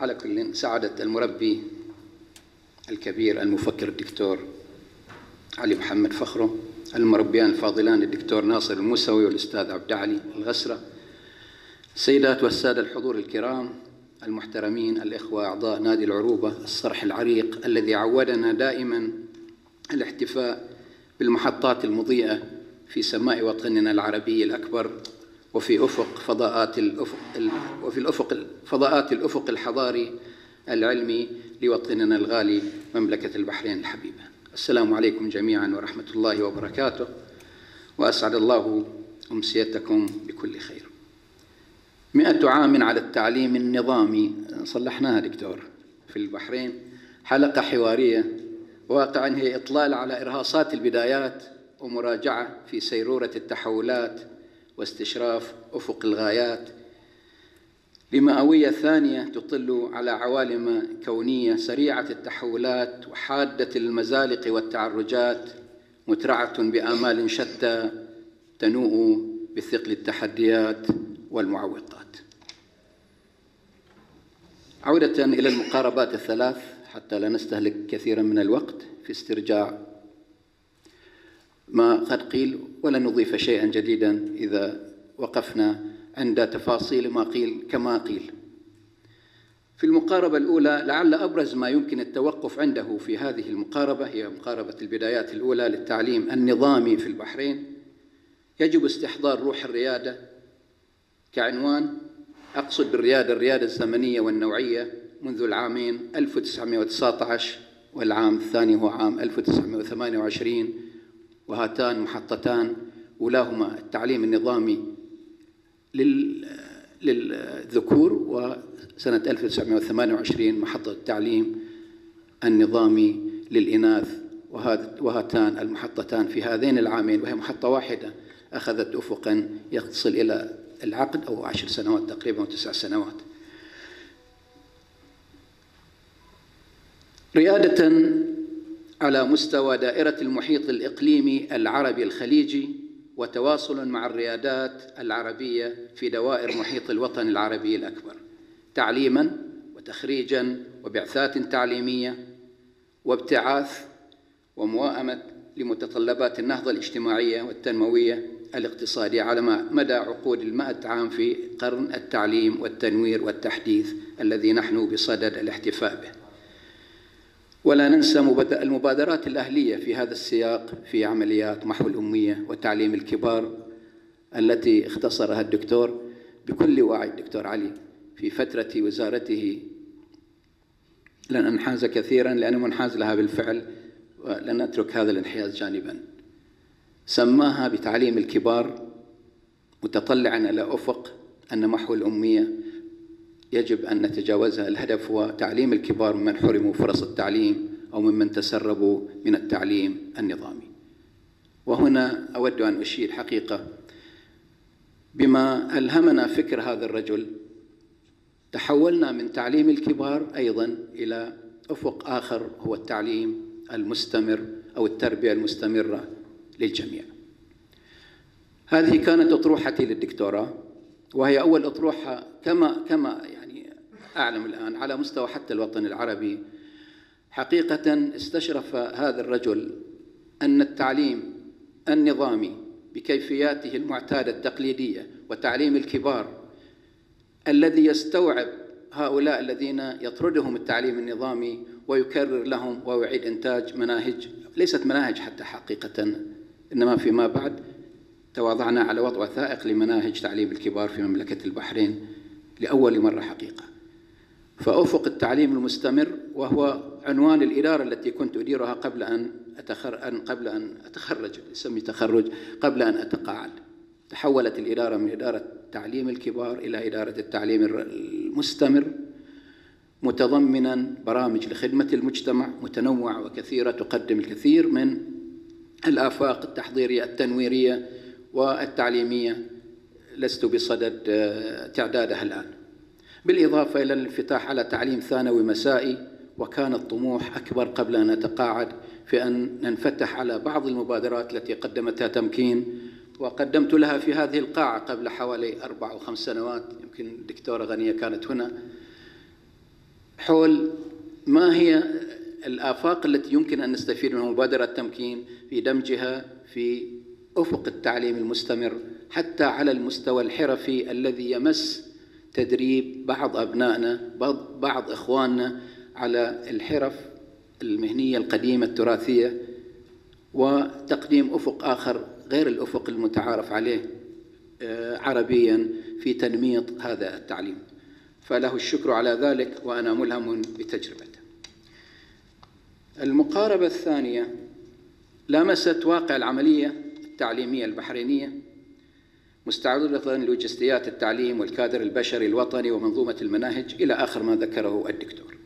على كل سعادة المربي الكبير المفكر الدكتور علي محمد فخره المربيان الفاضلان الدكتور ناصر الموسوي والأستاذ عبد علي الغسرة السيدات والسادة الحضور الكرام المحترمين الإخوة أعضاء نادي العروبة الصرح العريق الذي عودنا دائما الاحتفاء بالمحطات المضيئة في سماء وطننا العربي الأكبر. وفي أفق فضاءات الأفق وفي الأفق فضاءات الأفق الحضاري العلمي لوطننا الغالي مملكة البحرين الحبيبة. السلام عليكم جميعا ورحمة الله وبركاته وأسعد الله أمسيتكم بكل خير. مئة عام على التعليم النظامي صلحناها دكتور. في البحرين حلقة حوارية واقعا هي إطلال على إرهاصات البدايات ومراجعة في سيرورة التحولات واستشراف أفق الغايات. لمئوية ثانية تطل على عوالم كونية سريعة التحولات وحادة المزالق والتعرجات مترعة بآمال شتى تنوء بثقل التحديات والمعوقات. عودة إلى المقاربات الثلاث حتى لا نستهلك كثيرا من الوقت في استرجاع ما قد قيل ولن نضيف شيئا جديدا إذا وقفنا عند تفاصيل ما قيل كما قيل. في المقاربة الأولى لعل أبرز ما يمكن التوقف عنده في هذه المقاربة هي مقاربة البدايات الأولى للتعليم النظامي في البحرين. يجب استحضار روح الريادة كعنوان. أقصد بالريادة الريادة الزمنية والنوعية منذ العامين 1919 والعام الثاني هو عام 1928 وهاتان محطتان أولاهما التعليم النظامي للذكور وسنة 1928 محطة التعليم النظامي للإناث وهاتان المحطتان في هذين العامين وهي محطة واحدة أخذت أفقا يصل إلى العقد أو عشر سنوات تقريبا وتسع سنوات. ريادة على مستوى دائرة المحيط الإقليمي العربي الخليجي وتواصل مع الريادات العربية في دوائر محيط الوطن العربي الأكبر تعليما وتخريجا وبعثات تعليمية وابتعاث ومواءمة لمتطلبات النهضة الاجتماعية والتنموية الاقتصادية على مدى عقود المائة عام في قرن التعليم والتنوير والتحديث الذي نحن بصدد الاحتفاء به. ولا ننسى المبادرات الأهلية في هذا السياق في عمليات محو الأمية وتعليم الكبار التي اختصرها الدكتور بكل وعي الدكتور علي في فترة وزارته. لن أنحاز كثيرا لأنه منحاز لها بالفعل ولن أترك هذا الانحياز جانبا. سماها بتعليم الكبار متطلعا إلى أفق أن محو الأمية يجب أن نتجاوزها الهدف هو تعليم الكبار ممن حرموا فرص التعليم أو ممن تسربوا من التعليم النظامي. وهنا أود أن أشير حقيقة. بما ألهمنا فكر هذا الرجل تحولنا من تعليم الكبار أيضا إلى أفق آخر هو التعليم المستمر أو التربية المستمرة للجميع. هذه كانت أطروحتي للدكتوراه وهي أول أطروحة كما كما يعني أعلم الآن على مستوى حتى الوطن العربي. حقيقة استشرف هذا الرجل أن التعليم النظامي بكيفياته المعتادة التقليدية وتعليم الكبار الذي يستوعب هؤلاء الذين يطردهم التعليم النظامي ويكرر لهم ويعيد إنتاج مناهج ليست مناهج حتى حقيقة إنما فيما بعد تواضعنا على وضع وثائق لمناهج تعليم الكبار في مملكة البحرين لأول مرة حقيقة. فأفق التعليم المستمر وهو عنوان الإدارة التي كنت أديرها قبل أن أتخر... أن قبل أن أتخرج يسمي تخرج قبل أن أتقاعد. تحولت الإدارة من إدارة تعليم الكبار إلى إدارة التعليم المستمر متضمنا برامج لخدمة المجتمع متنوعة وكثيرة تقدم الكثير من الآفاق التحضيرية التنويرية والتعليمية لست بصدد تعدادها الآن. بالإضافة إلى الانفتاح على تعليم ثانوي مسائي وكان الطموح أكبر قبل أن أتقاعد في أن ننفتح على بعض المبادرات التي قدمتها تمكين وقدمت لها في هذه القاعة قبل حوالي أربع أو خمس سنوات يمكن الدكتورة غنية كانت هنا. حول ما هي الآفاق التي يمكن أن نستفيد منها؟ مبادرة التمكين في دمجها في أفق التعليم المستمر حتى على المستوى الحرفي الذي يمس تدريب بعض أبنائنا بعض إخواننا على الحرف المهنية القديمة التراثية وتقديم أفق آخر غير الأفق المتعارف عليه آه، عربيا في تنميط هذا التعليم. فله الشكر على ذلك وأنا ملهم بتجربته. المقاربة الثانية لامست واقع العملية التعليمية البحرينية مستعرضة لوجستيات التعليم والكادر البشري الوطني ومنظومة المناهج إلى آخر ما ذكره الدكتور.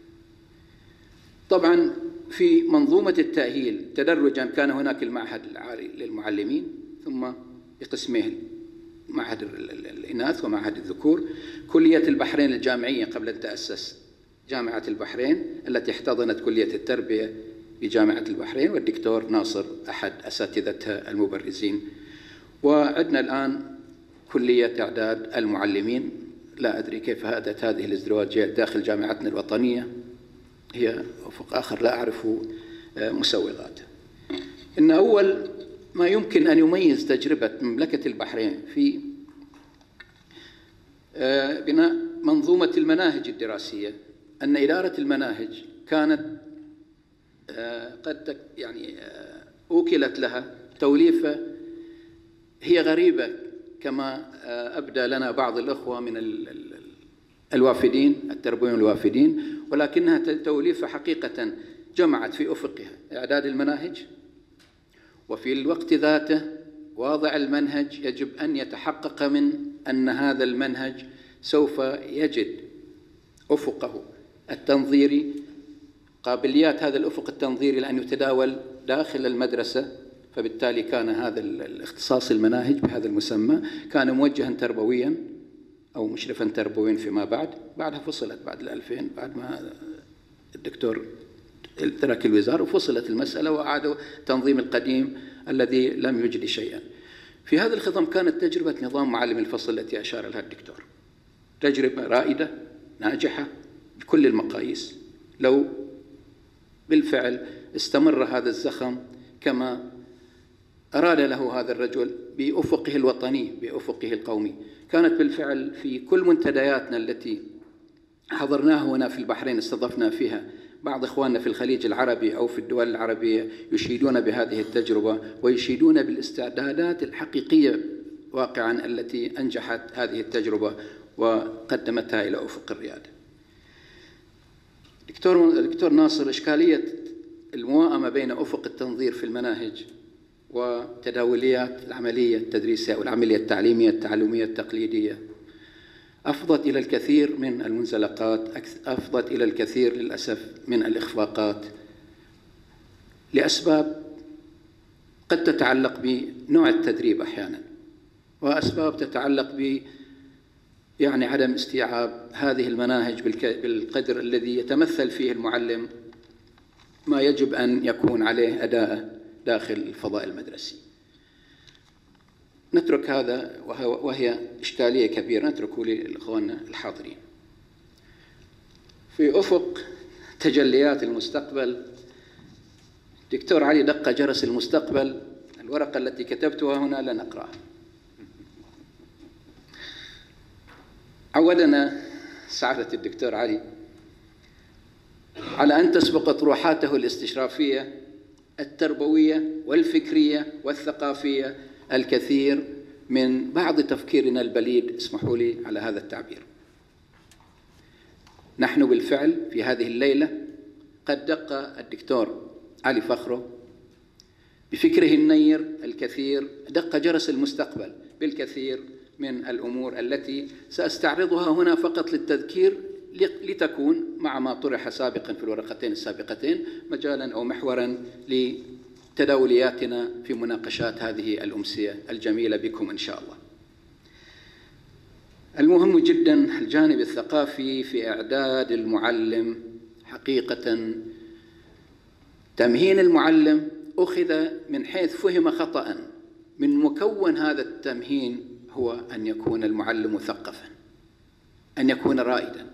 طبعا في منظومة التأهيل تدرجا كان هناك المعهد العالي للمعلمين ثم بقسمين معهد الإناث ومعهد الذكور. كلية البحرين الجامعية قبل أن تأسس جامعة البحرين التي احتضنت كلية التربية بجامعة البحرين والدكتور ناصر أحد أساتذتها المبرزين. وعندنا الآن كلية إعداد المعلمين. لا أدري كيف هادت هذه الازدواجية داخل جامعتنا الوطنية. هي أفق آخر لا أعرف آه، مسوغاته إن أول ما يمكن أن يميز تجربة مملكة البحرين في آه، بناء منظومة المناهج الدراسية أن إدارة المناهج كانت آه، قد يعني أوكلت لها توليفة هي غريبة كما أبدى لنا بعض الأخوة من الوافدين التربويين الوافدين ولكنها توليفة حقيقة جمعت في أفقها. إعداد المناهج وفي الوقت ذاته واضع المنهج يجب أن يتحقق من أن هذا المنهج سوف يجد أفقه التنظيري قابليات هذا الأفق التنظيري لأن يتداول داخل المدرسة فبالتالي كان هذا الاختصاص المناهج بهذا المسمى كان موجها تربويا أو مشرفا تربويا فيما بعد. بعدها فصلت بعد الألفين بعد ما الدكتور ترك الوزارة وفصلت المسألة وأعادوا تنظيم القديم الذي لم يجري شيئا. في هذا الخضم كانت تجربة نظام معلم الفصل التي أشار لها الدكتور. تجربة رائدة ناجحة بكل المقاييس. لو بالفعل استمر هذا الزخم كما أراد له هذا الرجل بأفقه الوطني بأفقه القومي كانت بالفعل في كل منتدياتنا التي حضرناها هنا في البحرين استضفنا فيها بعض إخواننا في الخليج العربي أو في الدول العربية يشيدون بهذه التجربة ويشيدون بالاستعدادات الحقيقية واقعا التي أنجحت هذه التجربة وقدمتها إلى أفق الرياده. دكتور دكتور ناصر إشكالية المواءمه بين أفق التنظير في المناهج وتداوليات العملية التدريسية والعملية التعليمية التعلمية التقليدية. أفضت إلى الكثير من المنزلقات أفضت إلى الكثير للأسف من الإخفاقات لأسباب قد تتعلق بنوع التدريب أحيانا وأسباب تتعلق ب يعني عدم استيعاب هذه المناهج بالقدر الذي يتمثل فيه المعلم ما يجب أن يكون عليه أداءه داخل الفضاء المدرسي. نترك هذا وهي إشكالية كبيرة نتركه لإخواننا الحاضرين. في أفق تجليات المستقبل دكتور علي دق جرس المستقبل الورقة التي كتبتها هنا لنقرأها عودنا سعادة الدكتور علي على أن تسبق طروحاته الاستشرافية التربوية والفكرية والثقافية الكثير من بعض تفكيرنا البليد اسمحوا لي على هذا التعبير. نحن بالفعل في هذه الليلة قد دق الدكتور علي فخرو بفكره النير الكثير دق جرس المستقبل بالكثير من الأمور التي سأستعرضها هنا فقط للتذكير لتكون مع ما طرح سابقا في الورقتين السابقتين مجالا أو محورا لتداولياتنا في مناقشات هذه الأمسية الجميلة بكم إن شاء الله. المهم جدا الجانب الثقافي في إعداد المعلم حقيقه. تمهين المعلم أخذ من حيث فهم خطا. من مكون هذا التمهين هو أن يكون المعلم مثقفا أن يكون رائدا.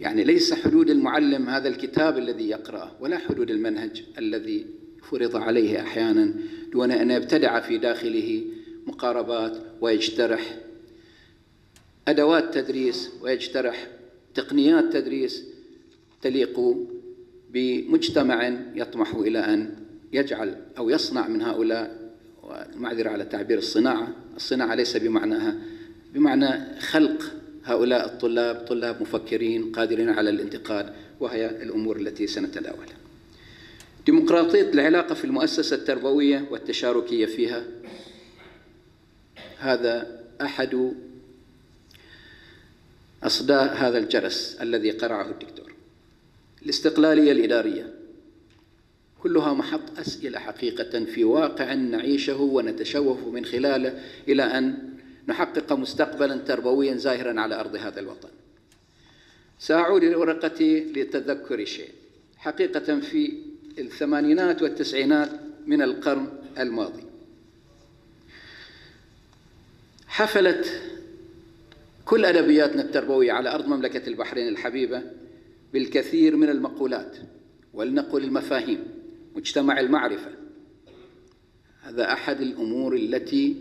يعني ليس حدود المعلم هذا الكتاب الذي يقرأه ولا حدود المنهج الذي فرض عليه أحيانا دون أن يبتدع في داخله مقاربات ويجترح أدوات تدريس ويجترح تقنيات تدريس تليق بمجتمع يطمح إلى أن يجعل أو يصنع من هؤلاء والمعذرة على تعبير الصناعة الصناعة ليس بمعناها بمعنى خلق هؤلاء الطلاب طلاب مفكرين قادرين على الانتقاد وهي الأمور التي سنتداولها. ديمقراطية العلاقة في المؤسسة التربوية والتشاركية فيها هذا أحد أصداء هذا الجرس الذي قرعه الدكتور. الاستقلالية الإدارية كلها محط أسئلة حقيقة في واقع نعيشه ونتشوف من خلاله إلى أن نحقق مستقبلا تربويا زاهرا على أرض هذا الوطن. سأعود لورقتي لتذكر شيء. حقيقة في الثمانينات والتسعينات من القرن الماضي. حفلت كل أدبياتنا التربوية على أرض مملكة البحرين الحبيبة بالكثير من المقولات ولنقل المفاهيم مجتمع المعرفة. هذا أحد الأمور التي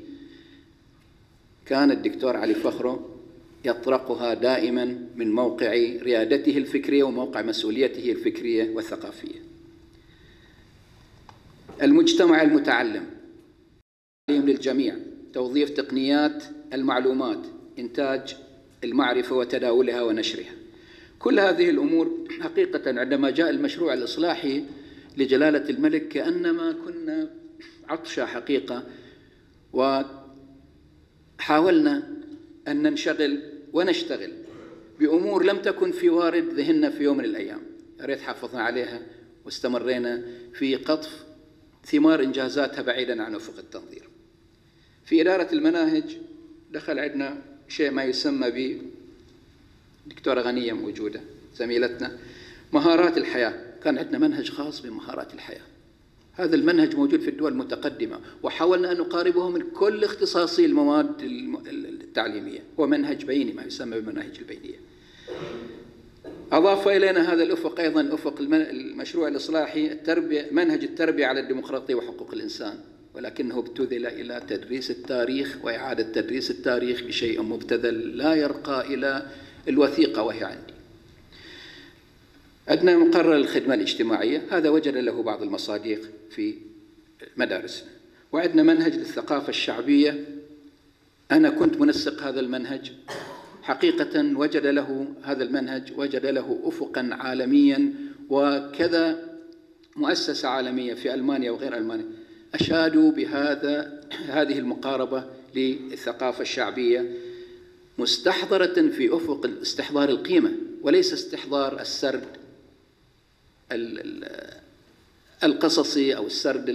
كان الدكتور علي فخرو يطرقها دائما من موقع ريادته الفكرية وموقع مسؤوليته الفكرية والثقافية. المجتمع المتعلم تعليم للجميع توظيف تقنيات المعلومات إنتاج المعرفة وتداولها ونشرها. كل هذه الأمور حقيقة عندما جاء المشروع الإصلاحي لجلالة الملك كأنما كنا عطشة حقيقة وحاولنا أن ننشغل ونشتغل بأمور لم تكن في وارد ذهننا في يوم من الأيام. ريت حافظنا عليها واستمرينا في قطف ثمار إنجازاتها بعيدا عن أفق التنظير. في إدارة المناهج دخل عندنا شيء ما يسمى ب دكتورة غنية موجودة زميلتنا مهارات الحياة. كان عندنا منهج خاص بمهارات الحياة. هذا المنهج موجود في الدول المتقدمة وحاولنا أن نقاربه من كل اختصاصي المواد التعليمية. هو منهج بيني ما يسمى بالمناهج البينية. أضاف إلينا هذا الأفق أيضا أفق المشروع الإصلاحي التربية منهج التربية على الديمقراطية وحقوق الإنسان. ولكنه ابتذل إلى تدريس التاريخ وإعادة تدريس التاريخ بشيء مبتذل لا يرقى إلى الوثيقة وهي عندي. عندنا مقرر الخدمة الاجتماعية. هذا وجد له بعض المصادق في مدارسنا. وعندنا منهج للثقافة الشعبية. أنا كنت منسق هذا المنهج. حقيقة وجد له هذا المنهج وجد له أفقا عالميا وكذا مؤسسة عالمية في ألمانيا وغير ألمانيا. أشادوا بهذا هذه المقاربة للثقافة الشعبية مستحضرة في أفق استحضار القيمة وليس استحضار السرد. القصصي أو السرد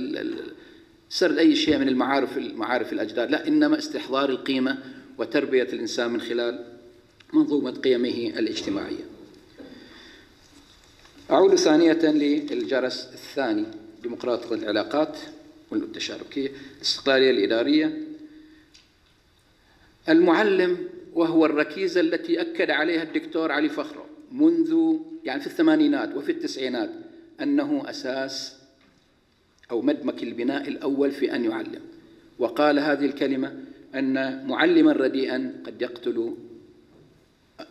سرد أي شيء من المعارف المعارف الأجداد. لا إنما استحضار القيمة وتربية الإنسان من خلال منظومة قيمه الاجتماعية. أعود ثانية للجرس الثاني ديمقراطية العلاقات والتشاركية الاستقلالية الإدارية. المعلم وهو الركيزة التي أكد عليها الدكتور علي فخرو منذ يعني في الثمانينات وفي التسعينات أنه أساس أو مدمك البناء الأول في أن يعلم. وقال هذه الكلمة أن معلما رديئا قد يقتل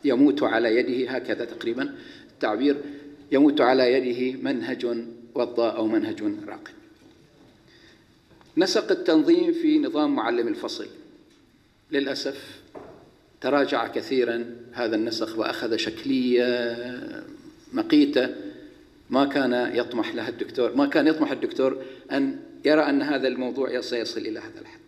يموت على يده هكذا تقريبا التعبير يموت على يده منهج وضاء أو منهج راقي نسق التنظيم في نظام معلم الفصل. للأسف تراجع كثيرا هذا النسق وأخذ شكلية مقيتة. ما كان يطمح لها الدكتور ما كان يطمح الدكتور أن يرى أن هذا الموضوع سيصل إلى هذا الحد.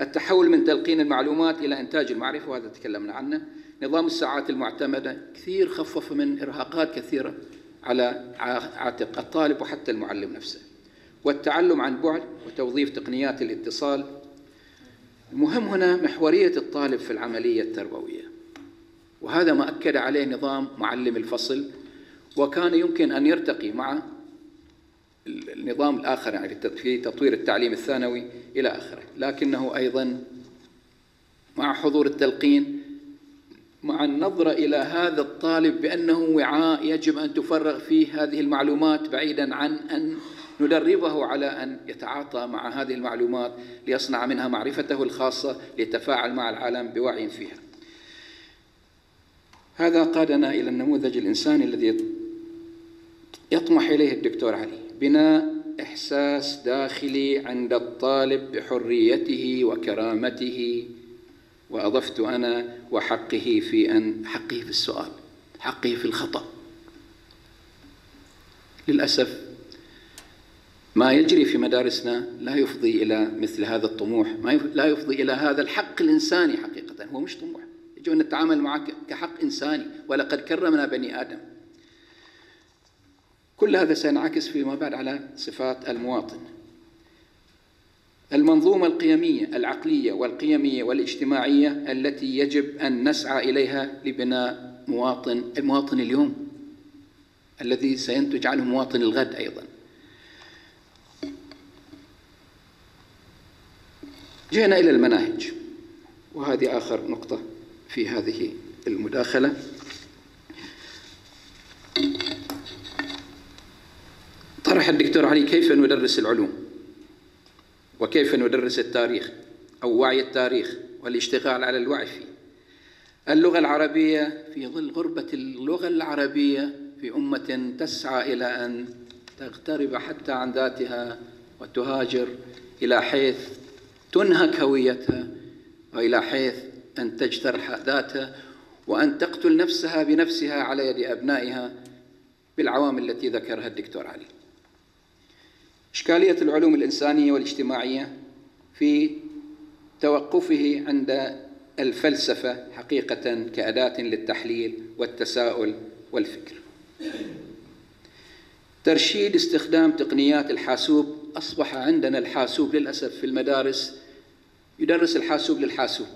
التحول من تلقين المعلومات إلى إنتاج المعرفة وهذا تكلمنا عنه. نظام الساعات المعتمدة كثير خفف من إرهاقات كثيرة على عاتق الطالب وحتى المعلم نفسه. والتعلم عن بعد وتوظيف تقنيات الاتصال المهم هنا محورية الطالب في العملية التربوية. وهذا ما أكد عليه نظام معلم الفصل وكان يمكن أن يرتقي مع النظام الآخر يعني في تطوير التعليم الثانوي إلى آخره. لكنه أيضا مع حضور التلقين مع النظرة إلى هذا الطالب بأنه وعاء يجب أن تفرغ فيه هذه المعلومات بعيدا عن أن ندربه على أن يتعاطى مع هذه المعلومات ليصنع منها معرفته الخاصة ليتفاعل مع العالم بوعي فيها. هذا قادنا إلى النموذج الإنساني الذي يطمح إليه الدكتور علي بناء إحساس داخلي عند الطالب بحريته وكرامته وأضفت أنا وحقه في أن حقه في السؤال حقه في الخطأ. للأسف ما يجري في مدارسنا لا يفضي إلى مثل هذا الطموح ما لا يفضي إلى هذا الحق الإنساني حقيقة هو مش طموح. يجب أن نتعامل معه كحق إنساني ولقد كرمنا بني آدم. كل هذا سينعكس فيما بعد على صفات المواطن. المنظومة القيمية العقلية والقيمية والاجتماعية التي يجب أن نسعى إليها لبناء مواطن المواطن اليوم الذي سينتج عنه مواطن الغد أيضا. جئنا إلى المناهج. وهذه آخر نقطة في هذه المداخلة. طرح الدكتور علي كيف ندرس العلوم؟ وكيف ندرس التاريخ أو وعي التاريخ والاشتغال على الوعي فيه؟ اللغة العربية في ظل غربة اللغة العربية في أمة تسعى إلى أن تغترب حتى عن ذاتها وتهاجر إلى حيث تنهك هويتها وإلى حيث أن تجترح ذاتها وأن تقتل نفسها بنفسها على يد أبنائها بالعوامل التي ذكرها الدكتور علي. إشكالية العلوم الإنسانية والاجتماعية في توقفه عند الفلسفة حقيقة كأداة للتحليل والتساؤل والفكر. ترشيد استخدام تقنيات الحاسوب. أصبح عندنا الحاسوب للأسف في المدارس يدرس الحاسوب للحاسوب.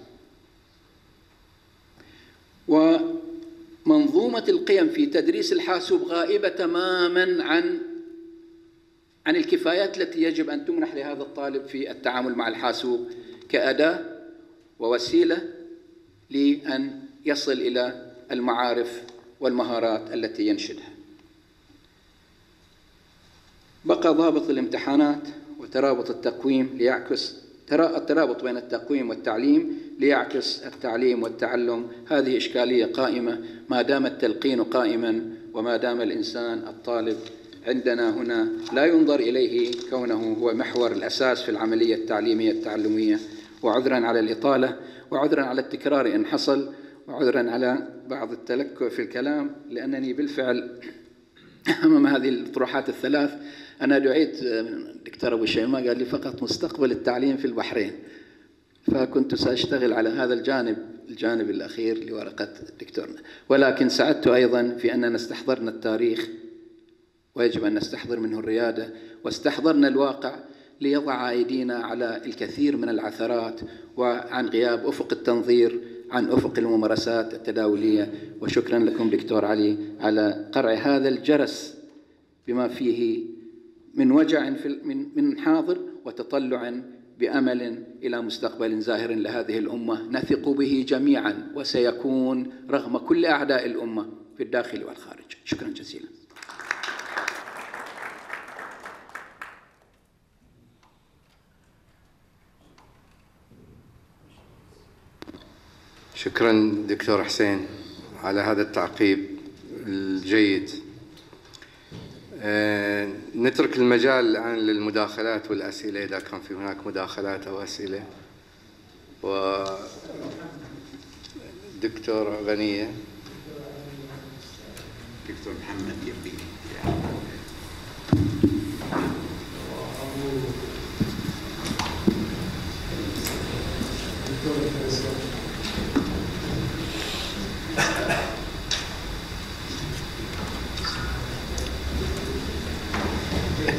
ومنظومة القيم في تدريس الحاسوب غائبة تماما عن عن الكفايات التي يجب أن تمنح لهذا الطالب في التعامل مع الحاسوب كأداة ووسيلة لأن يصل إلى المعارف والمهارات التي ينشدها. بقى ضابط الامتحانات وترابط التقويم ليعكس الترابط بين التقويم والتعليم ليعكس التعليم والتعلم. هذه إشكالية قائمة. ما دام التلقين قائما وما دام الإنسان الطالب عندنا هنا لا ينظر إليه كونه هو محور الأساس في العملية التعليمية التعلمية. وعذرا على الإطالة وعذرا على التكرار إن حصل وعذرا على بعض التلكؤ في الكلام لأنني بالفعل أمام هذه الطروحات الثلاث أنا دعيت الدكتور أبو شيماء قال لي فقط مستقبل التعليم في البحرين. فكنت سأشتغل على هذا الجانب الجانب الأخير لورقة دكتورنا. ولكن سعدت أيضا في أننا استحضرنا التاريخ ويجب أن نستحضر منه الريادة واستحضرنا الواقع ليضع أيدينا على الكثير من العثرات وعن غياب أفق التنظير عن أفق الممارسات التداولية. وشكرا لكم دكتور علي على قرع هذا الجرس بما فيه من وجع في من من حاضر وتطلع بأمل إلى مستقبل زاهر لهذه الأمة. نثق به جميعا وسيكون رغم كل أعداء الأمة في الداخل والخارج. شكرا جزيلا. شكرا دكتور حسين على هذا التعقيب الجيد. نترك المجال الآن للمداخلات والأسئلة إذا كان في هناك مداخلات أو أسئلة. و دكتور غنية. دكتور محمد يبي.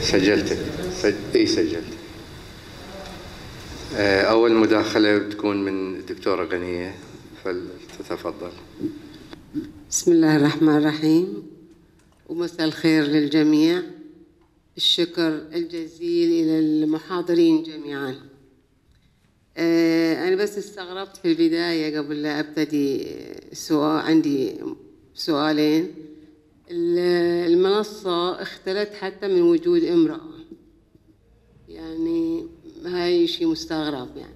سجلت سج... اي سجلت؟ آه، أول مداخلة بتكون من الدكتورة غنية فلتتفضل. بسم الله الرحمن الرحيم. ومساء الخير للجميع. الشكر الجزيل إلى المحاضرين جميعا. آه، أنا بس استغربت في البداية قبل لا أبتدي سؤال عندي سؤالين. ال- المنصة اختلت حتى من وجود امرأة. يعني هاي شيء مستغرب يعني.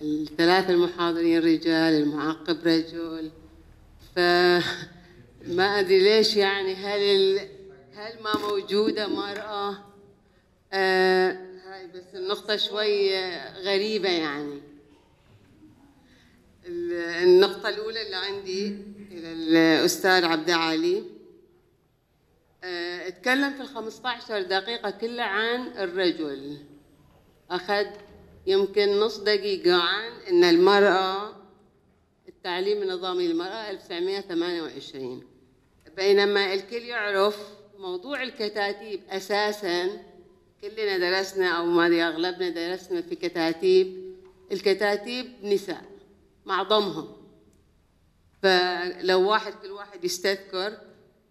الثلاثة المحاضرين رجال المعقب رجل. فما أدري ليش يعني هل ال... هل ما موجودة مرأة؟ آه هاي بس النقطة شوي غريبة يعني. ال- النقطة الأولى اللي عندي إلى الأستاذ عبد آه، اتكلم في ال 15 دقيقة كلها عن الرجل. أخذ يمكن نص دقيقة عن أن المرأة التعليم النظامي للمرأة 1928 بينما الكل يعرف موضوع الكتاتيب أساسا كلنا درسنا أو ما أغلبنا درسنا في كتاتيب الكتاتيب نساء معظمهم. فلو واحد كل واحد يستذكر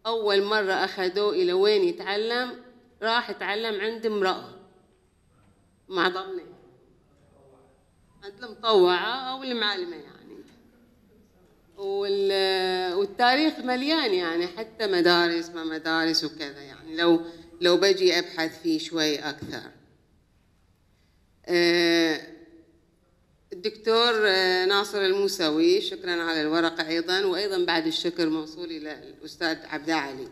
أول مرة أخذوه إلى وين يتعلم؟ راح يتعلم عند امرأة. معظمنا عند المطوعة أو المعلمة يعني. وال- والتاريخ مليان يعني. حتى مدارس ما مدارس وكذا يعني. لو لو بجي أبحث فيه شوي أكثر. آه، الدكتور آه، ناصر الموسوي شكرا على الورقة أيضا وأيضا بعد الشكر موصول إلى الأستاذ عبد علي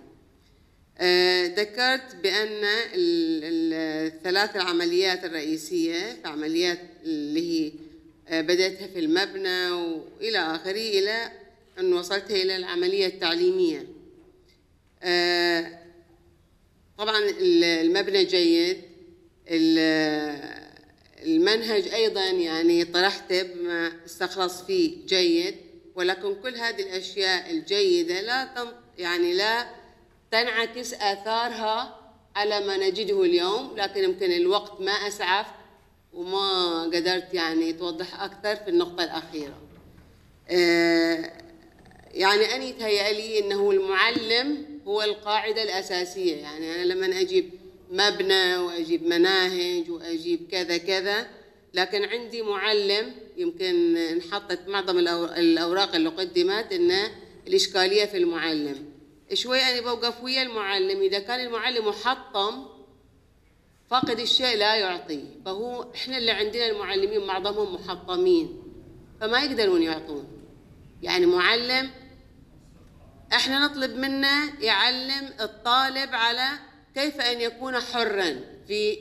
آه، ذكرت بأن ال- ال- الثلاث العمليات الرئيسية العمليات اللي هي آه، بدأتها في المبنى وإلى آخره إلى أن وصلتها إلى العملية التعليمية. طبعا ال- المبنى جيد المنهج أيضا يعني طرحته بما استخلص فيه جيد ولكن كل هذه الأشياء الجيدة لا تن يعني لا تنعكس آثارها على ما نجده اليوم لكن يمكن الوقت ما أسعف وما قدرت يعني توضح أكثر في النقطة الأخيرة. آه، يعني أنا يتهيألي أنه المعلم هو القاعدة الأساسية يعني أنا لما أجيب مبنى وأجيب مناهج وأجيب كذا كذا. لكن عندي معلم يمكن انحطت معظم الأوراق اللي قدمت أن الإشكالية في المعلم. شوي أنا بوقف ويا المعلم إذا كان المعلم محطم فاقد الشيء لا يعطي. فهو إحنا اللي عندنا المعلمين معظمهم محطمين فما يقدرون يعطون. يعني معلم إحنا نطلب منه يعلم الطالب على كيف أن يكون حرا في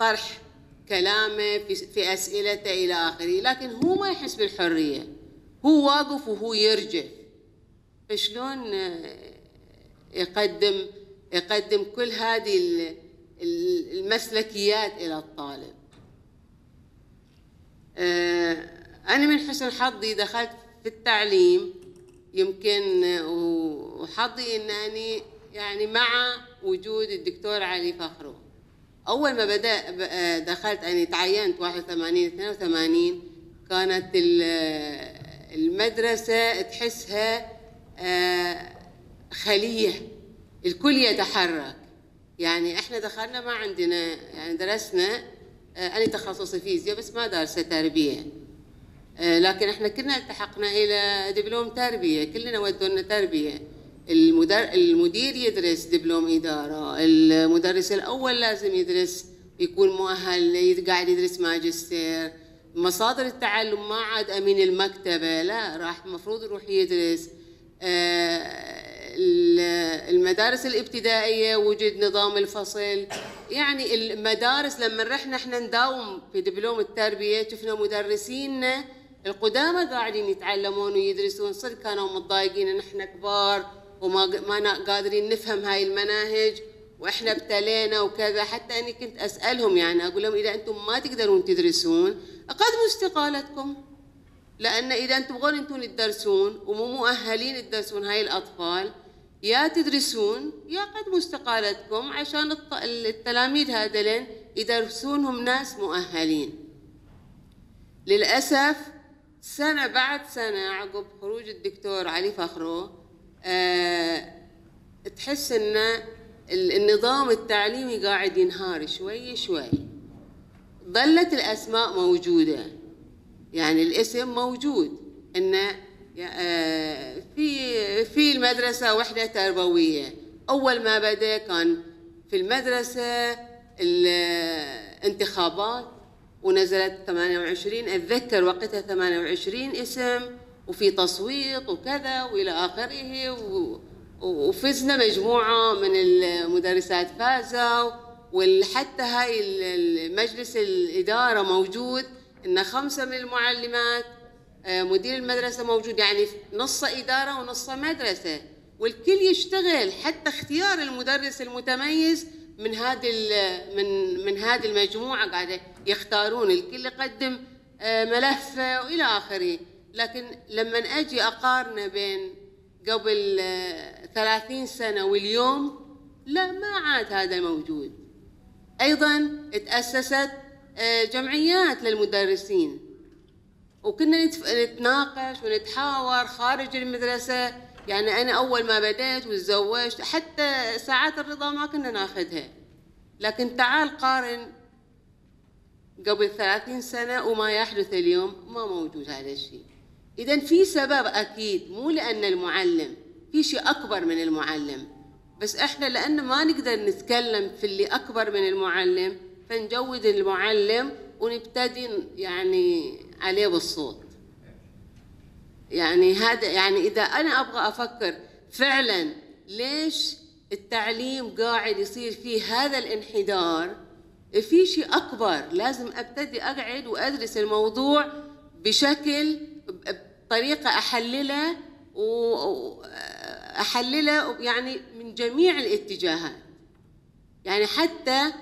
طرح كلامه في, في أسئلته إلى آخره؟ لكن هو ما يحس بالحرية. هو واقف وهو يرجف. فشلون آه، يقدم يقدم كل هذه ال- ال- المسلكيات إلى الطالب؟ آه، أنا من حسن حظي دخلت في التعليم يمكن وحظي أنني يعني مع وجود الدكتور علي فخرو. أول ما بدأ ب- آه، دخلت أنا تعينت 81 82 كانت آه، المدرسة تحسها آه، خلية. الكل يتحرك. يعني إحنا دخلنا ما عندنا يعني درسنا أنا تخصصي فيزياء بس ما دارسة تربية. لكن إحنا كلنا التحقنا إلى دبلوم تربية كلنا ودونا تربية. المدر... المدير يدرس دبلوم إدارة المدرس الأول لازم يدرس يكون مؤهل قاعد يدرس ماجستير. مصادر التعلم ما عاد أمين المكتبة لا راح المفروض يروح يدرس. آه، ال- المدارس الابتدائية وجد نظام الفصل. يعني المدارس لما رحنا إحنا نداوم في دبلوم التربية شفنا مدرسينا القدامى قاعدين يتعلمون ويدرسون. صدق كانوا متضايقين ان إحنا كبار. وما ما قادرين نفهم هاي المناهج وإحنا ابتلينا وكذا. حتى أني كنت أسألهم يعني أقول لهم إذا أنتم ما تقدرون تدرسون قدموا استقالتكم. لأن إذا أنتم تبغون أنتم تدرسون ومو مؤهلين تدرسون هاي الأطفال يا تدرسون يا قدموا استقالتكم عشان التلاميذ هذولين يدرسونهم ناس مؤهلين. للأسف سنة بعد سنة عقب خروج الدكتور علي فخرو تحس إن ال- النظام التعليمي قاعد ينهار شوي شوي. ظلت الأسماء موجودة. يعني الاسم موجود. انه آه، في في المدرسة وحدة تربوية. أول ما بدأ كان في المدرسة الانتخابات ونزلت 28 أتذكر وقتها 28 اسم. وفي تصويت وكذا وإلى آخره وفزنا مجموعة من المدرسات فازوا وحتى هاي المجلس الإدارة موجود إن خمسة من المعلمات آه، مدير المدرسة موجود يعني نص إدارة ونص مدرسة والكل يشتغل حتى اختيار المدرس المتميز من هذه من من هذه المجموعة قاعدة يختارون الكل يقدم آه، ملف وإلى آخره. لكن لما أجي أقارنه بين قبل 30 آه، سنة واليوم لا ما عاد هذا موجود. أيضا تأسست آه، جمعيات للمدرسين. وكنا نتناقش ونتحاور خارج المدرسة. يعني أنا أول ما بديت وتزوجت حتى ساعات الرضا ما كنا ناخذها. لكن تعال قارن قبل ثلاثين سنة وما يحدث اليوم ما موجود هذا الشيء. إذا في سبب أكيد مو لأن المعلم في شيء أكبر من المعلم. بس إحنا لأن ما نقدر نتكلم في اللي أكبر من المعلم فنجود المعلم ونبتدي يعني عليه بالصوت. يعني هذا يعني إذا أنا أبغى أفكر فعلا ليش التعليم قاعد يصير فيه هذا الانحدار في شيء أكبر لازم أبتدي أقعد وأدرس الموضوع بشكل بطريقة أحللة وأحلله يعني من جميع الاتجاهات. يعني حتى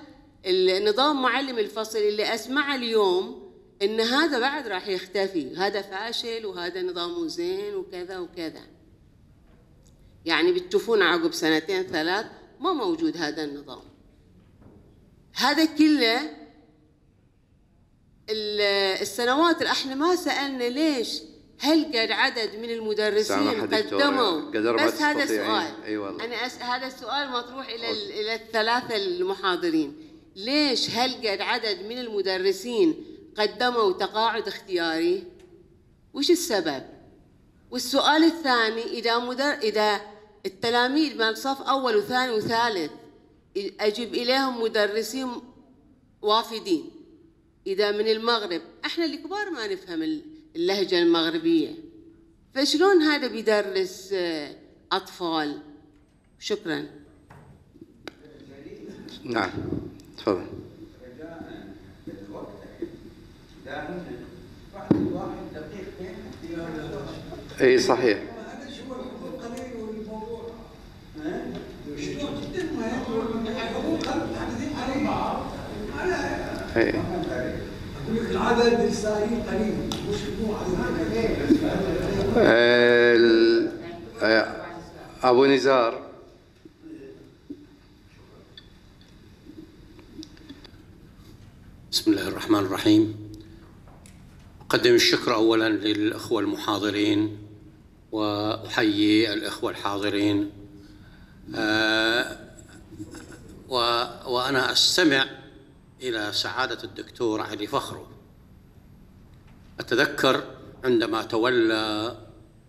النظام معلم الفصل اللي أسمعه اليوم إن هذا بعد راح يختفي. هذا فاشل وهذا نظامه زين وكذا وكذا. يعني بتشوفون عقب سنتين ثلاث ما موجود هذا النظام. هذا كله السنوات إحنا ما سألنا ليش هل قد عدد من المدرسين قدموا؟ بس هذا سؤال. أي والله. أنا أس... هذا السؤال مطروح إلى ال... إلى الثلاثة المحاضرين. ليش هل قد عدد من المدرسين قدموا تقاعد اختياري؟ وش السبب؟ والسؤال الثاني إذا مدر... إذا التلاميذ من صف أول وثاني وثالث أجيب إليهم مدرسين وافدين. إذا من المغرب. إحنا الكبار ما نفهم اللهجة المغربية. فشلون هذا بيدرس آه، أطفال؟ شكرا. نعم. تفضل. إي صحيح. العدد السائلين قليل مش أبو نزار. بسم الله الرحمن الرحيم. أقدم الشكر أولا للأخوة المحاضرين وأحيي الأخوة الحاضرين. آه، وأنا أستمع إلى سعادة الدكتور علي فخرو أتذكر عندما تولى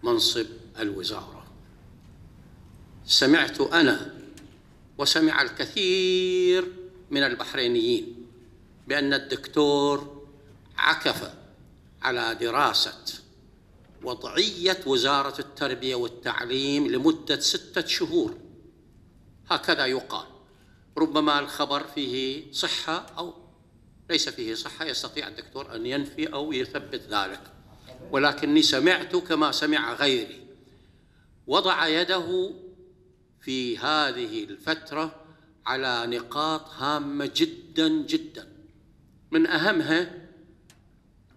منصب الوزارة. سمعت أنا وسمع الكثير من البحرينيين بأن الدكتور عكف على دراسة وضعية وزارة التربية والتعليم لمدة ستة شهور. هكذا يقال. ربما الخبر فيه صحة أو ليس فيه صحة يستطيع الدكتور أن ينفي أو يثبت ذلك. ولكني سمعت كما سمع غيري. وضع يده في هذه الفترة على نقاط هامة جدا جدا. من أهمها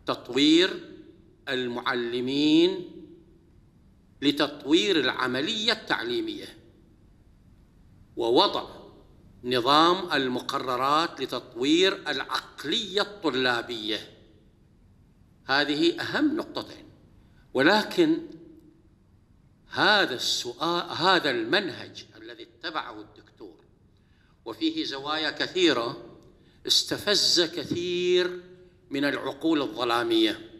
تطوير المعلمين لتطوير العملية التعليمية. ووضع نظام المقررات لتطوير العقلية الطلابية. هذه أهم نقطتين. ولكن هذا السؤال هذا المنهج الذي اتبعه الدكتور وفيه زوايا كثيرة استفز كثير من العقول الظلامية.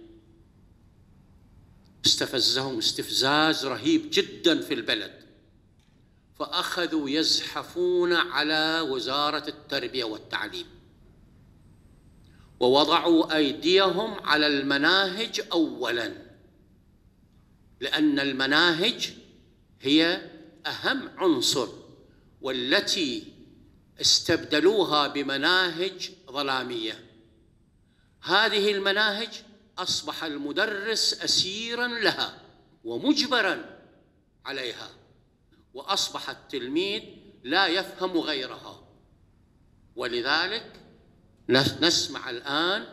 استفزهم استفزاز رهيب جدا في البلد. فأخذوا يزحفون على وزارة التربية والتعليم. ووضعوا أيديهم على المناهج أولا لأن المناهج هي أهم عنصر والتي استبدلوها بمناهج ظلامية. هذه المناهج أصبح المدرس أسيرا لها ومجبرا عليها. وأصبح التلميذ لا يفهم غيرها. ولذلك نسمع الآن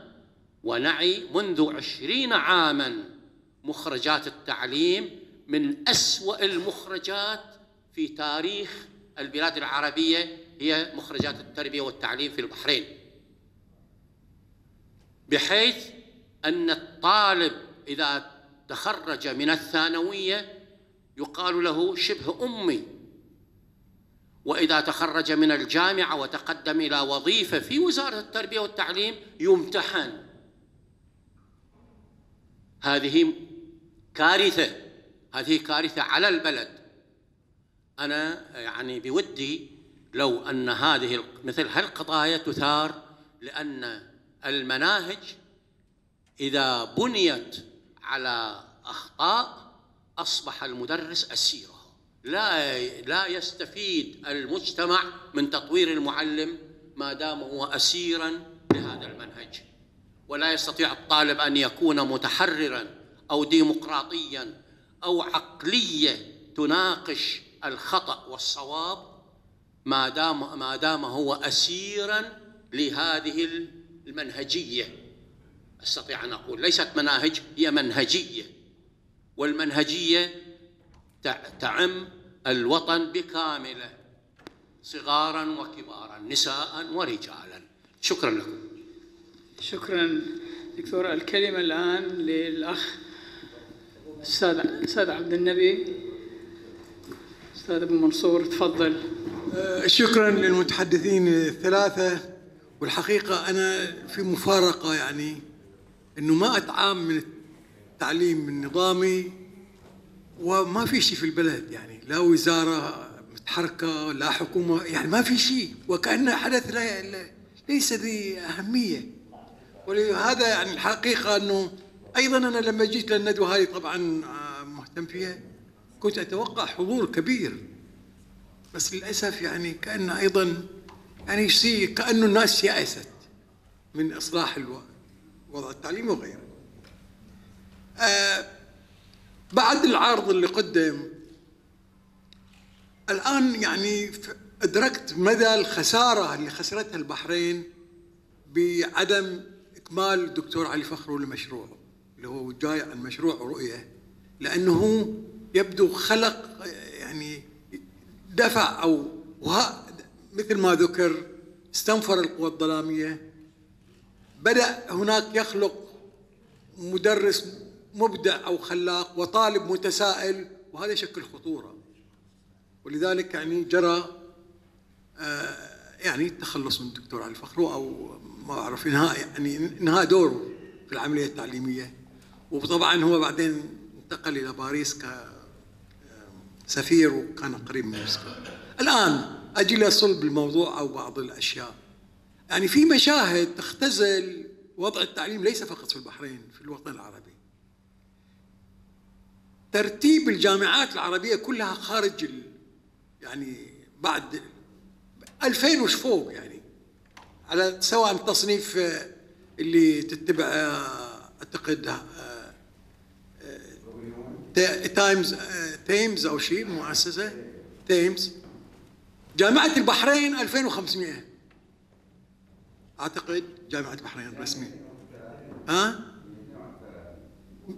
ونعي منذ عشرين عاما مخرجات التعليم من أسوأ المخرجات في تاريخ البلاد العربية هي مخرجات التربية والتعليم في البحرين. بحيث أن الطالب إذا تخرج من الثانوية يقال له شبه أمي. وإذا تخرج من الجامعة وتقدم إلى وظيفة في وزارة التربية والتعليم يمتحن. هذه كارثة. هذه كارثة على البلد. أنا يعني بودي لو أن هذه مثل هالقضايا تثار لأن المناهج إذا بنيت على أخطاء أصبح المدرس أسيرها لا لا يستفيد المجتمع من تطوير المعلم ما دام هو أسيرا لهذا المنهج. ولا يستطيع الطالب أن يكون متحررا أو ديمقراطيا أو عقلية تناقش الخطأ والصواب ما دام ما دام هو أسيرا لهذه المنهجية. أستطيع أن أقول ليست مناهج هي منهجية. والمنهجية تعم الوطن بكامله صغارا وكبارا نساء ورجالا. شكرا لكم. شكرا دكتور. الكلمة الآن للأخ أستاذ أستاذ عبد النبي. أستاذ أبو منصور تفضل. أه، شكرا للمتحدثين الثلاثة. والحقيقة أنا في مفارقة يعني إنه ما اتعام من التعليم النظامي وما في شيء في البلد يعني لا وزارة متحركة لا حكومة يعني ما في شيء. وكانه حدث لا ليس ذي أهمية. ولهذا يعني الحقيقة أنه أيضا أنا لما جيت للندوة هذه طبعا آه، مهتم فيها كنت أتوقع حضور كبير. بس للأسف يعني كانه أيضا يعني يصير كانه الناس يأست من إصلاح الوضع. وضع التعليم وغيره. آه بعد العرض اللي قدم الآن يعني أدركت مدى الخسارة اللي خسرتها البحرين بعدم إكمال الدكتور علي فخرو لمشروعه اللي هو جاي عن مشروع رؤية لأنه يبدو خلق يعني دفع أو مثل ما ذكر استنفر القوى الظلامية بدأ هناك يخلق مدرس مبدع أو خلاق وطالب متسائل وهذا يشكل خطورة. ولذلك يعني جرى آه، يعني التخلص من الدكتور علي فخرو أو ما أعرف إنهاء يعني إنهاء دوره في العملية التعليمية. وطبعا هو بعدين انتقل إلى باريس كسفير وكان قريب من موسكو. الآن أجي لصلب الموضوع أو بعض الأشياء. يعني في مشاهد تختزل وضع التعليم ليس فقط في البحرين في الوطن العربي. ترتيب الجامعات العربية كلها خارج ال... يعني بعد 2000 وش فوق يعني. على سواء التصنيف اللي تتبع أعتقد Times Times أو شيء مؤسسة Times جامعة البحرين 2500 أعتقد جامعة البحرين رسمي ها؟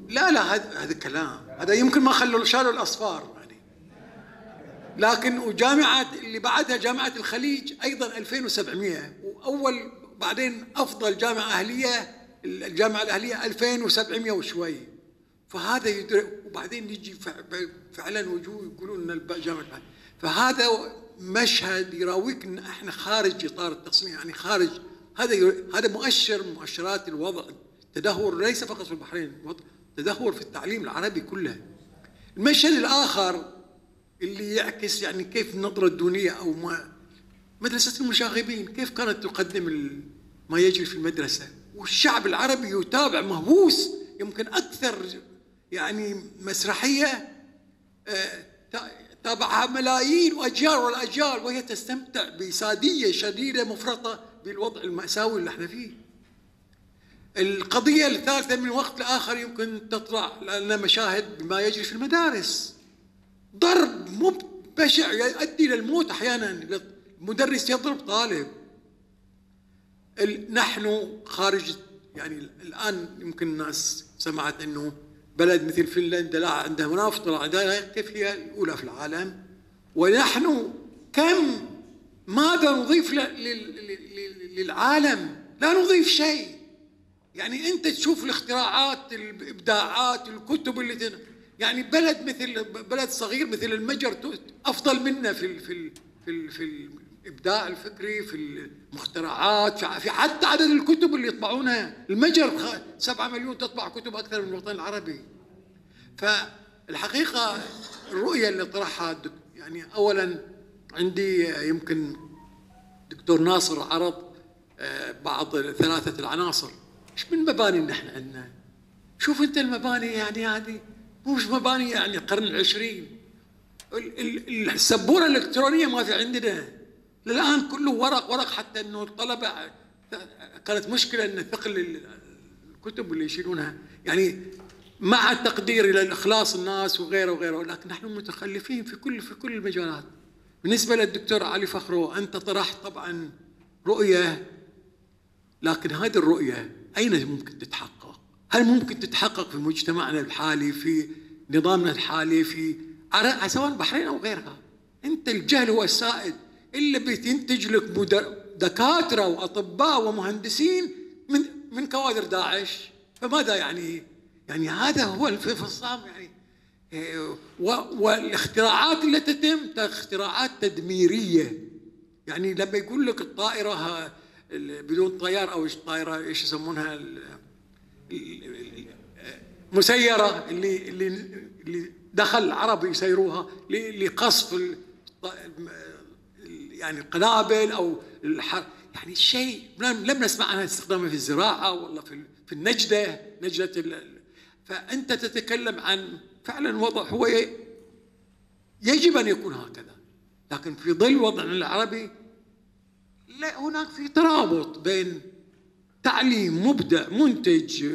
لا لا هذا هذا كلام. هذا يمكن ما خلوا شالوا الأصفار يعني. لكن وجامعه اللي بعدها جامعة الخليج أيضا 2700 وأول بعدين أفضل جامعة أهلية الجامعة الأهلية 2700 وشوي. فهذا يدرك وبعدين يجي فعلا وجوه يقولون إن الجامعة فهذا مشهد يراويك ان إحنا خارج إطار التصنيع يعني خارج. هذا هذا مؤشر مؤشرات الوضع. التدهور ليس فقط في البحرين تدهور في التعليم العربي كله المشهد الآخر اللي يعكس يعني كيف النظرة الدونية أو ما مدرسة المشاغبين كيف كانت تقدم ما يجري في المدرسة. والشعب العربي يتابع مهووس يمكن أكثر يعني مسرحية آه، تابعها ملايين وأجيال والأجيال وهي تستمتع بسادية شديدة مفرطة بالوضع المأساوي اللي إحنا فيه. القضية الثالثة من وقت لآخر يمكن تطلع لنا مشاهد بما يجري في المدارس. ضرب بشع يؤدي للموت أحيانا. المدرس يضرب طالب. نحن خارج يعني الآن يمكن الناس سمعت أنه بلد مثل فنلندا لا عندها منافط ولا كيف هي الأولى في العالم. ونحن كم ماذا نضيف للعالم؟ لا نضيف شيء. يعني انت تشوف الاختراعات الابداعات الكتب اللي يعني بلد مثل بلد صغير مثل المجر افضل منا في في في, في الابداع الفكري في المخترعات في حتى عدد الكتب اللي يطبعونها. المجر سبعة مليون تطبع كتب أكثر من الوطن العربي. فالحقيقة الرؤية اللي طرحها يعني اولا عندي يمكن دكتور ناصر عرض آه، بعض ثلاثة العناصر. إيش من مباني إحنا عندنا؟ شوف انت المباني يعني هذه مش مباني يعني القرن العشرين. السبورة الإلكترونية ما في عندنا. الان كله ورق ورق حتى إنه الطلبة كانت مشكلة إن ثقل الكتب اللي يشيلونها. يعني مع التقدير إلى الاخلاص الناس وغيره وغيره لكن نحن متخلفين في كل في كل المجالات. بالنسبة للدكتور علي فخرو أنت طرحت طبعا رؤية لكن هذه الرؤية أين ممكن تتحقق؟ هل ممكن تتحقق في مجتمعنا الحالي في نظامنا الحالي في سواء البحرين أو غيرها؟ أنت الجهل هو السائد. إلا بتنتج لك دكاترة وأطباء ومهندسين من من كوادر داعش. فماذا يعني؟ يعني هذا هو الفصام يعني. إيه، والاختراعات اللي تتم اختراعات تدميرية. يعني لما يقول لك الطائرة بدون طيار أو طائره إيش يسمونها؟ مسيره اللي اللي اللي دخل العرب يسيروها لقصف يعني القنابل أو الحر. يعني شيء لم نسمع عنها استخدامها في الزراعة ولا في في النجدة نجدة فأنت تتكلم عن فعلا وضع هو يجب أن يكون هكذا. لكن في ظل وضعنا العربي لا هناك في ترابط بين تعليم مبدع منتج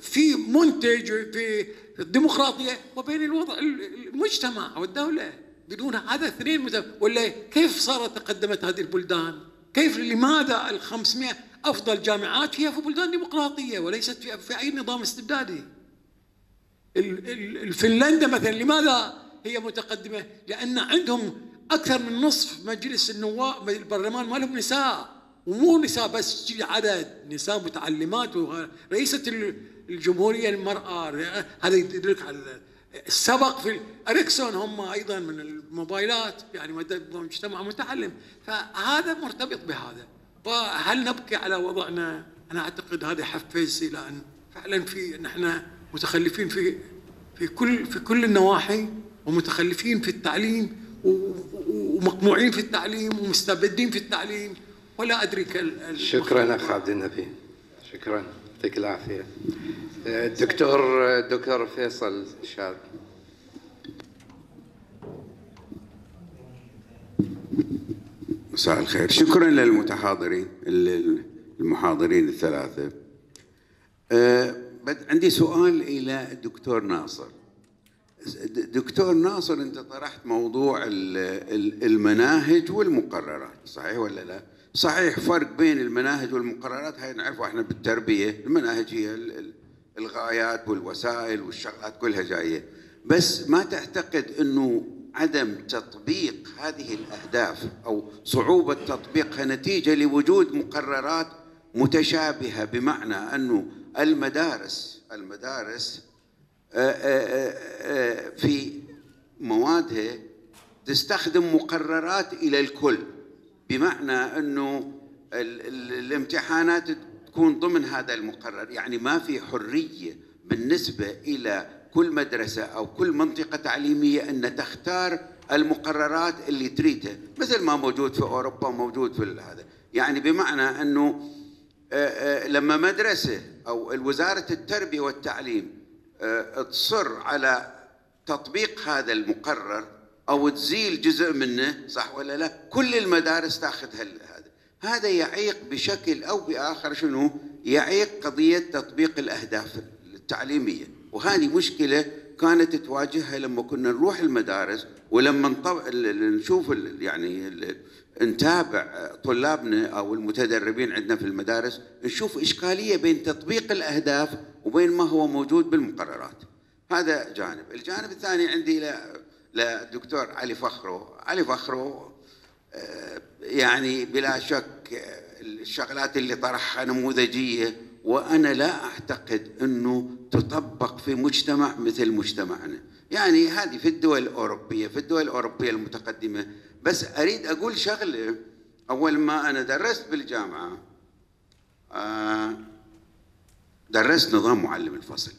في منتج في الديمقراطية وبين الوضع المجتمع والدولة بدون هذا اثنين ولا كيف صارت تقدمت هذه البلدان؟ كيف لماذا ال 500 أفضل جامعات هي في بلدان ديمقراطية وليست في, في أي نظام استبدادي؟ الفنلندا مثلا لماذا هي متقدمة؟ لأن عندهم أكثر من نصف مجلس النواب البرلمان ما لهم نساء ومو نساء بس عدد نساء متعلمات رئيسة الجمهورية المرأة هذا يدلك على السبق في إريكسون هم أيضا من الموبايلات يعني مجتمع متعلم. فهذا مرتبط بهذا. وهل نبكي على وضعنا؟ أنا أعتقد هذا يحفز إلى أن فعلا في نحن متخلفين في في كل في كل النواحي ومتخلفين في التعليم ومقموعين في التعليم ومستبدين في التعليم ولا أدري شكرا أخ عبد النبي. شكرا. يعطيك العافية. الدكتور دكتور فيصل شاب مساء الخير. شكرا للمتحاضرين المحاضرين الثلاثة. أه عندي سؤال إلى الدكتور ناصر. دكتور ناصر انت طرحت موضوع المناهج والمقررات صحيح ولا لا؟ صحيح فرق بين المناهج والمقررات هاي نعرفه إحنا بالتربية المناهج هي الغايات والوسائل والشغلات كلها جاية بس ما تعتقد انه عدم تطبيق هذه الاهداف أو صعوبة تطبيقها نتيجة لوجود مقررات متشابهة بمعنى انه المدارس المدارس في موادها تستخدم مقررات إلى الكل بمعنى أنه الامتحانات تكون ضمن هذا المقرر يعني ما في حرية بالنسبة إلى كل مدرسة أو كل منطقة تعليمية أن تختار المقررات اللي تريدها مثل ما موجود في أوروبا وموجود في هذا. يعني بمعنى أنه آه، آه، لما مدرسة أو وزارة التربية والتعليم آه، تصر على تطبيق هذا المقرر أو تزيل جزء منه صح ولا لا؟ كل المدارس تاخذ هذا. هذا يعيق بشكل أو بآخر شنو؟ يعيق قضية تطبيق الأهداف التعليمية. وهذه مشكلة كانت تواجهها لما كنا نروح المدارس ولما. نشوف يعني نتابع طلابنا أو المتدربين عندنا في المدارس نشوف إشكالية بين تطبيق الأهداف وبين ما هو موجود بالمقررات. هذا جانب. الجانب الثاني عندي للدكتور علي فخرو. علي فخرو آه، يعني بلا شك الشغلات اللي طرحها نموذجية. وأنا لا أعتقد أنه تطبق في مجتمع مثل مجتمعنا. يعني هذه في الدول الأوروبية في الدول الأوروبية المتقدمة. بس أريد أقول شغلة. أول ما أنا درست بالجامعة آه، درست نظام معلم الفصل.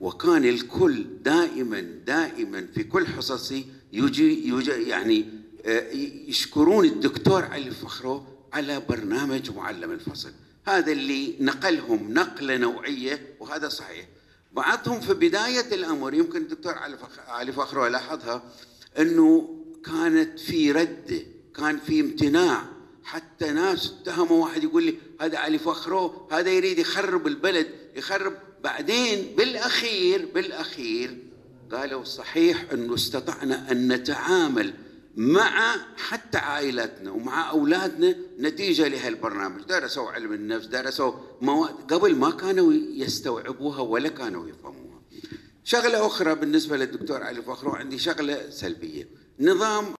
وكان الكل دائما دائما في كل حصصي يجي, يجي يعني آه، يشكرون الدكتور علي فخرو على برنامج معلم الفصل. هذا اللي نقلهم نقلة نوعية وهذا صحيح. بعضهم في بداية الأمر يمكن الدكتور علي فخرو لاحظها إنه كانت في رده كان في امتناع. حتى ناس اتهموا واحد يقول لي هذا علي فخرو هذا يريد يخرب البلد يخرب. بعدين بالأخير بالأخير قالوا صحيح إنه استطعنا أن نتعامل مع حتى عائلاتنا ومع أولادنا نتيجة لهالبرنامج. درسوا علم النفس درسوا مواد قبل ما كانوا يستوعبوها ولا كانوا يفهموها. شغلة أخرى بالنسبة للدكتور علي فخرو عندي شغلة سلبية. نظام